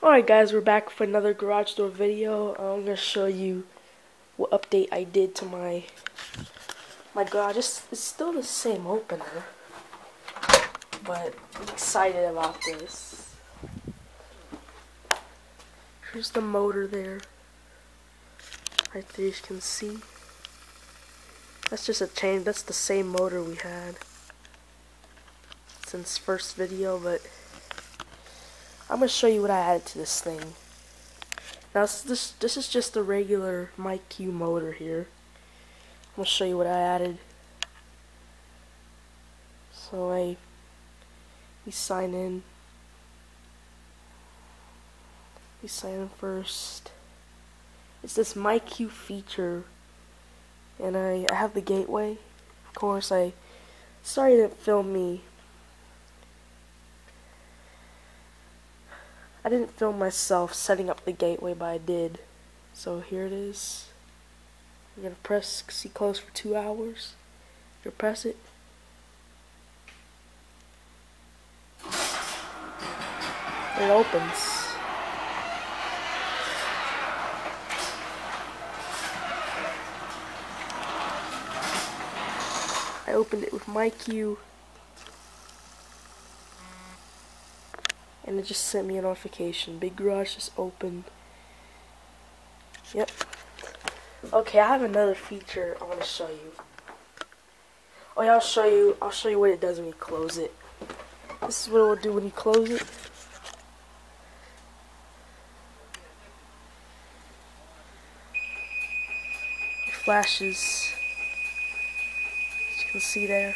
Alright guys, we're back for another garage door video. I'm going to show you what update I did to my my garage. It's, it's still the same opener, but I'm excited about this. Here's the motor there. Right there you can see. That's just a change. That's the same motor we had since first video, but I'm gonna show you what I added to this thing. Now this this is just a regular MyQ motor here. I'm gonna show you what I added. So I we sign in. We sign in first. It's this MyQ feature, and I, I have the gateway. Of course, I sorry didn't film me I didn't film myself setting up the gateway, but I did. So here it is. You're gonna press see close for two hours. You press it. It opens. I opened it with my MyQ and it just sent me a notification. Big Garage just opened. Yep. Okay, I have another feature I want to show you. Oh yeah, I'll show you. I'll show you what it does when you close it. This is what it will do when you close it. It flashes. As you can see there.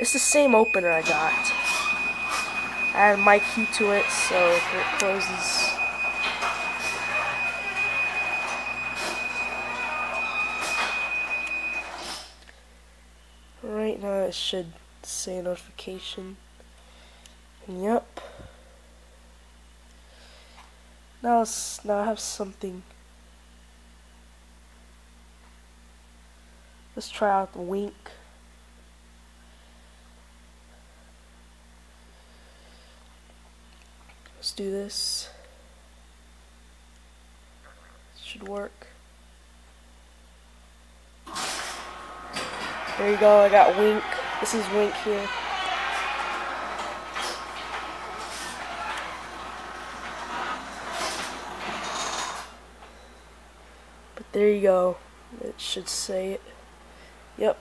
It's the same opener I got add MyQ to it so it closes. Right now it should say notification. And yep. Now, now I have something. Let's try out the wink Let's do this. Should work. There you go, I got Wink. This is Wink here. But there you go. It should say it. Yep.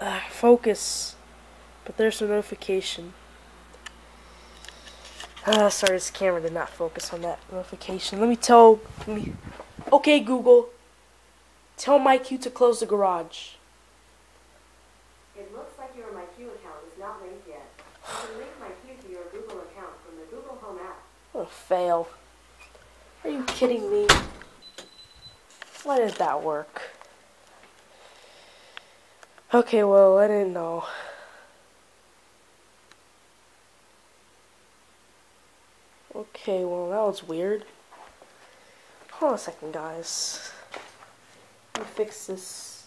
Uh, focus. But there's a notification. Uh, sorry, this camera did not focus on that notification. Let me tell me. Okay, Google. Tell MyQ to close the garage. It looks like your MyQ account is not linked yet. You can link MyQ to your Google account from the Google Home app. What a fail. Are you kidding me? Why did that work? Okay, well, I didn't know. Okay, well that was weird. Hold on a second, guys. Let me fix this.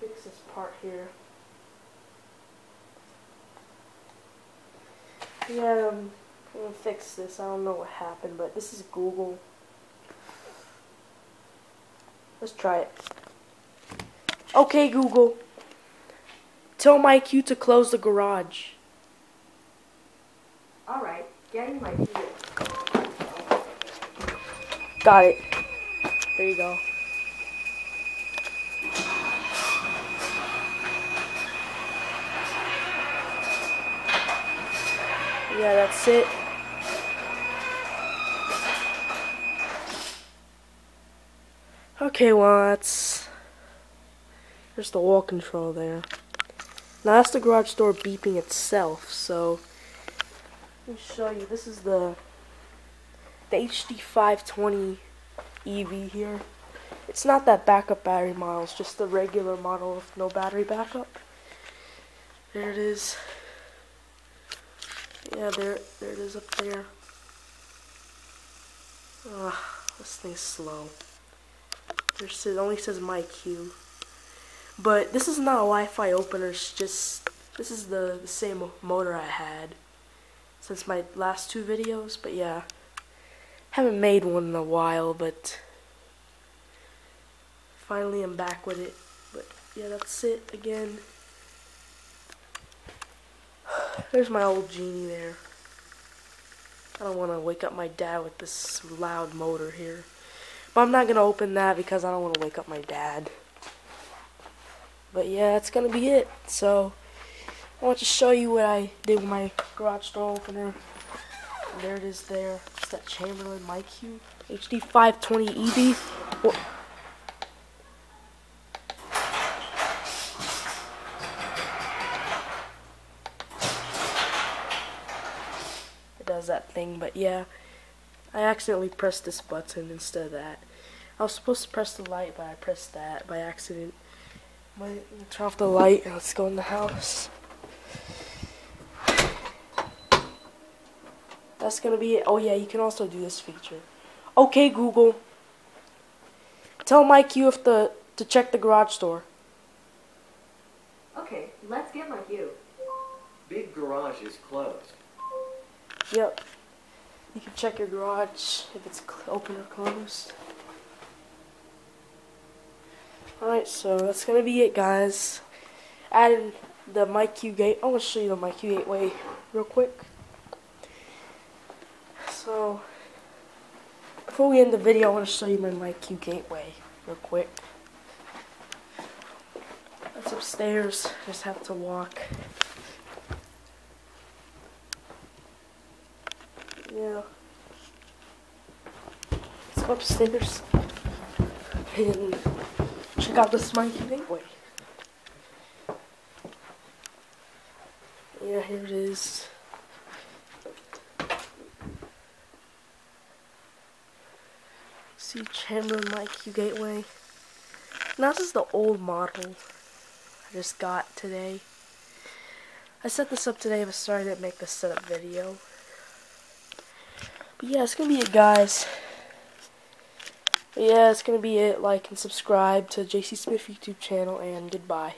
Fix this part here. Yeah, I'm gonna fix this. I don't know what happened, but this is Google. Let's try it. Okay, Google. Tell MyQ to close the garage. Alright, getting MyQ. Got it. There you go. Yeah, that's it. Okay, that's... There's the wall control there. Now, that's the garage door beeping itself, so... Let me show you. This is the... The HD520 EV here. It's not that backup battery model, it's just the regular model with no battery backup. There it is. Yeah, there, there it is up there. Ugh, this thing's slow. There's, it only says MyQ. But this is not a Wi-Fi opener. It's just this is the, the same motor I had since my last two videos. But yeah, haven't made one in a while. But finally, I'm back with it. But yeah, that's it again. There's my old genie there. I don't want to wake up my dad with this loud motor here. But I'm not going to open that because I don't want to wake up my dad. But yeah, that's going to be it. So, I want to show you what I did with my garage door opener. And there it is there. It's that Chamberlain MyQ HD 520 EV. Well, it does that thing, but yeah. I accidentally pressed this button instead of that. I was supposed to press the light, but I pressed that by accident. Might turn off the light and let's go in the house. That's gonna be it. Oh yeah, you can also do this feature. Okay, Google. Tell MyQ if the to to check the garage door. Okay, let's get MyQ. Big garage is closed. Yep. You can check your garage if it's open or closed. Alright, so that's gonna be it, guys. Adding the MyQ gate. I want to show you the MyQ gateway real quick. So, before we end the video, I want to show you my MyQ gateway real quick. That's upstairs. Just have to walk. Yeah. Let's go upstairs and check out this MyQ gateway. Yeah, here it is. See Chamberlain MyQ gateway. Now this is the old model I just got today. I set this up today, but sorry I didn't make the setup video. Yeah, it's gonna be it, guys. But yeah, it's gonna be it. Like and subscribe to JC Smith YouTube channel, and goodbye.